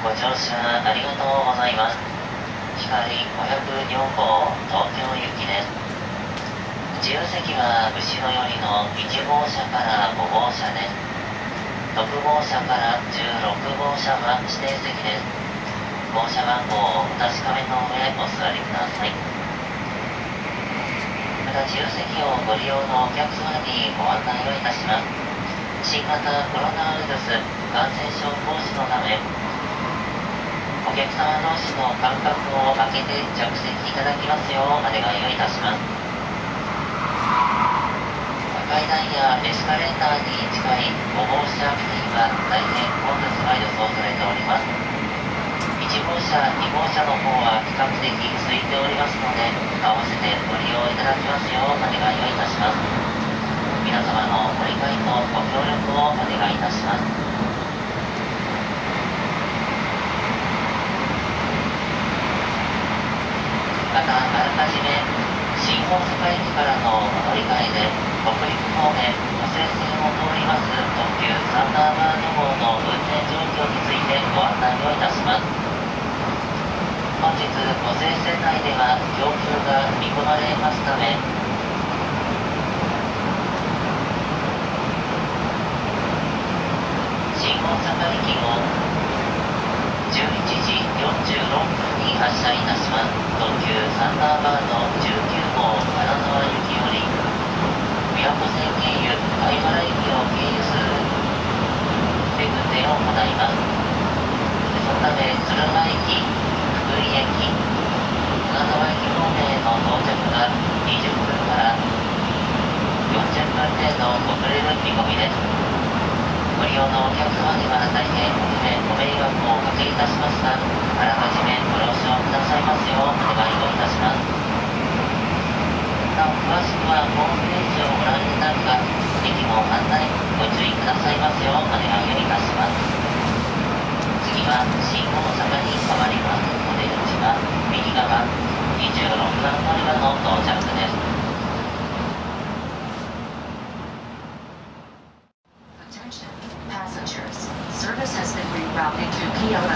ご乗車ありがとうございます。光504号東京行きです。自由席は後ろ寄りの1号車から5号車です。6号車から16号車は指定席です。号車番号をお確かめの上お座りください。また自由席をご利用のお客様にご案内をいたします。新型コロナウイルス感染症防止のためお客様同士の間隔を空けて着席いただきますようお願いをいたします。赤いダイヤエスカレーターに近い5号車付近は大変混雑が予想されております。1号車2号車の方は比較的空いておりますので合わせてご利用いただきますようお願いをいたします。皆様のご理解とご協力をお願いいたしますまたあらかじめ新大阪駅からの乗り換えで北陸方面湖西線を通ります。特急サンダーバード号の運転状況についてご案内をいたします本日湖西線内では強風が見込まれますため新大阪駅を11時46分に発車いたします。特急サンダーバード19号金沢行きより琵琶湖線経由貝原駅を経由するで運転を行いますそのため敦賀駅福井駅金沢駅方面への到着が20分から40分程度遅れる込みです。ご利用のお客様には大変ご迷惑をおかけいたしました。あらかじめご了承くださいますようお願いします。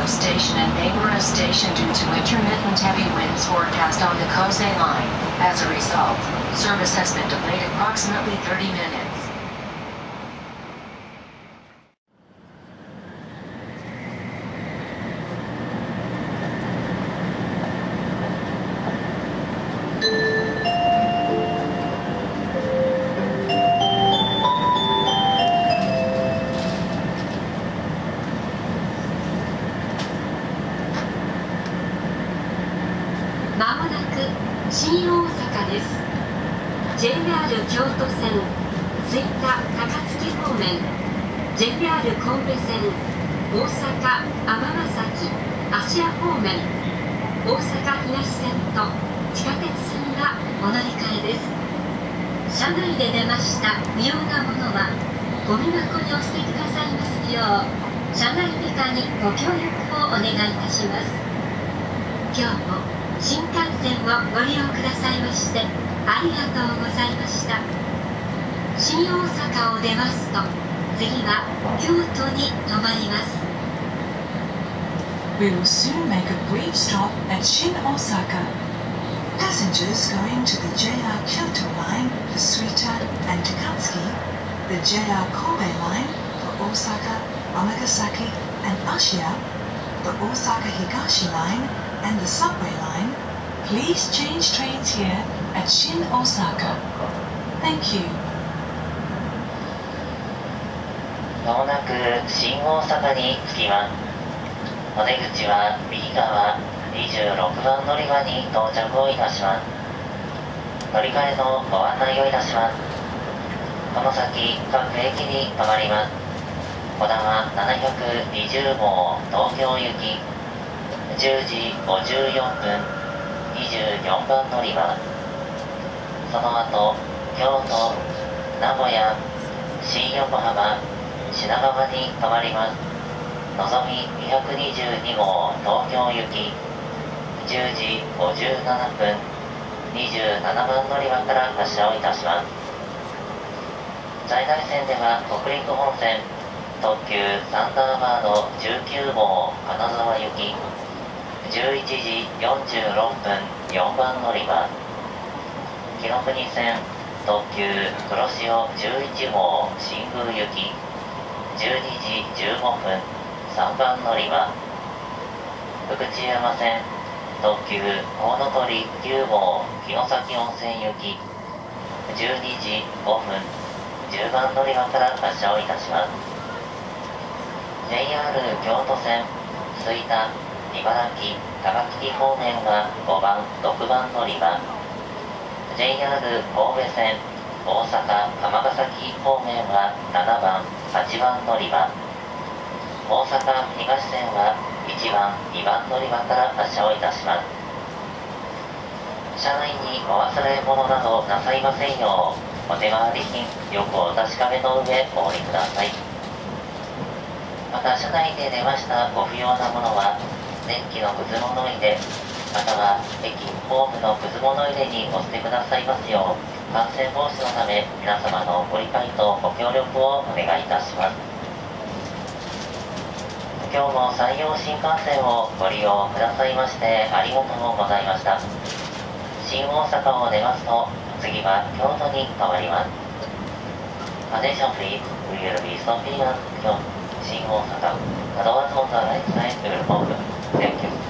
Station and Beibara Station due to intermittent heavy winds forecast on the Kosei Line. As a result, service has been delayed approximately 30 minutes. 京都線吹田高槻方面 JR 神戸線大阪尼崎芦屋方面大阪東線と地下鉄線がお乗り換えです。車内で出ました不要なものはゴミ箱にお捨てくださいますよう車内理科にご協力をお願いいたします。今日も新幹線をご利用くださいましてありがとうございました新大阪を出ますと次は京都に停まります We will soon make a brief stop at Shin Osaka. Passengers going to the JR Kyoto line for Suita and Takatsuki, the JR Kobe line for Osaka, Amagasaki and Ashia, the Osaka Higashi line and the subway line, please change trains here at Shin Osaka. Thank you. まもなく新大阪に着きますお出口は右側26番乗り場に到着をいたします乗り換えのご案内をいたしますこの先各駅に停まります小玉720号東京行き10時54分24番乗り場その後京都名古屋新横浜品川に停まりますのぞみ222号東京行き10時57分27番乗り場から発車をいたします在来線では北陸本線特急サンダーバード19号金沢行き11時46分4番乗り場。紀ノ国線特急黒潮11号新宮行き12時15分3番乗り場。福知山線特急コウノトリ9号城崎温泉行き12時5分10番乗り場から発車をいたします。JR 京都線吹田茨城高槻方面が5番6番乗り場 JR 神戸線大阪釜ヶ崎方面は7番8番乗り場大阪東線は1番2番乗り場から発車をいたします。車内にお忘れ物などなさいませんようお手回り品よくお確かめの上お降りください。た車内で出ましたご不要なものは電気のくず物入れまたは駅ホームのくず物入れにお捨てくださいますよう感染防止のため皆様のご理解とご協力をお願いいたします。今日も山陽新幹線をご利用くださいましてありがとうございました。新大阪を出ますと次は京都に変わります。Attention please, we will be stopping at 京。進を図る門松本はライフサイエンスデベロップ